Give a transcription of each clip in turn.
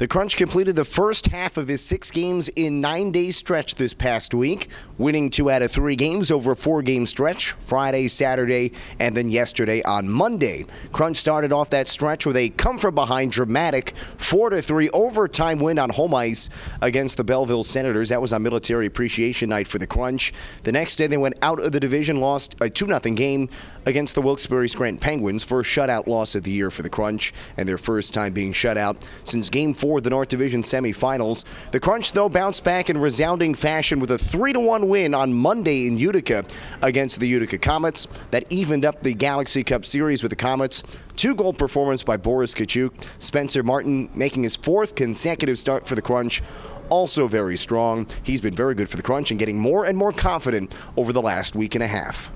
The Crunch completed the first half of his six games in nine day stretch this past week, winning two out of three games over a four game stretch Friday, Saturday, and then yesterday on Monday. Crunch started off that stretch with a come from behind dramatic 4 to 3 overtime win on home ice against the Belleville Senators. That was on Military Appreciation Night for the Crunch. The next day, they went out of the division, lost a 2 0 game against the Wilkes-Barre Scranton Penguins, first shutout loss of the year for the Crunch, and their first time being shut out since Game 4 of the North Division semifinals. The Crunch, though, bounced back in resounding fashion with a 3 1 win on Monday in Utica against the Utica Comets. That evened up the Galaxy Cup series with the Comets. Two goal performance by Boris Katchouk. Spencer Martin making his fourth consecutive start for the Crunch also very strong. He's been very good for the Crunch and getting more and more confident over the last week and a half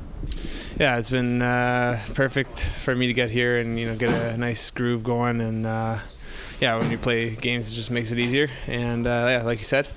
yeah, it's been uh, perfect for me to get here and you know get a nice groove going and. Uh, yeah, when you play games, it just makes it easier. And uh, yeah, like you said,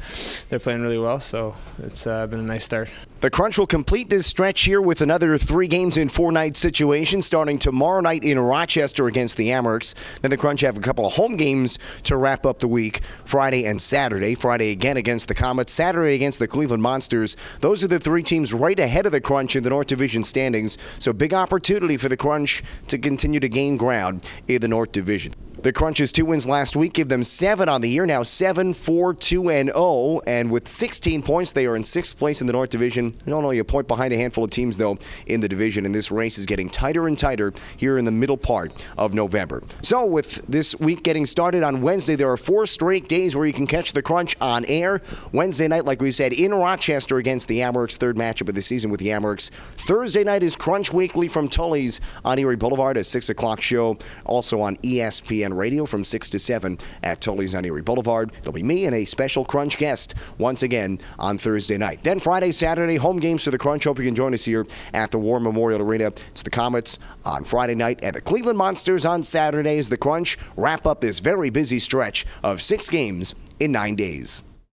they're playing really well, so it's uh, been a nice start. The Crunch will complete this stretch here with another three games in four night situation starting tomorrow night in Rochester against the Amerks. Then the Crunch have a couple of home games to wrap up the week Friday and Saturday. Friday again against the Comets, Saturday against the Cleveland Monsters. Those are the three teams right ahead of the Crunch in the North Division standings. So big opportunity for the Crunch to continue to gain ground in the North Division. The Crunch's two wins last week give them seven on the year, now 7 4 2 and 0. And with 16 points, they are in sixth place in the North Division. Not only a point behind a handful of teams, though, in the division. And this race is getting tighter and tighter here in the middle part of November. So, with this week getting started on Wednesday, there are four straight days where you can catch the Crunch on air. Wednesday night, like we said, in Rochester against the Amerks, third matchup of the season with the Amerks. Thursday night is Crunch Weekly from Tully's on Erie Boulevard, a 6 o'clock show. Also on ESPN Radio from 6 to 7 at Tully's on Erie Boulevard. It'll be me and a special Crunch guest once again on Thursday night. Then Friday, Saturday, home games for the Crunch. Hope you can join us here at the War Memorial Arena. It's the Comets on Friday night and the Cleveland Monsters on Saturday as the Crunch wrap up this very busy stretch of six games in nine days.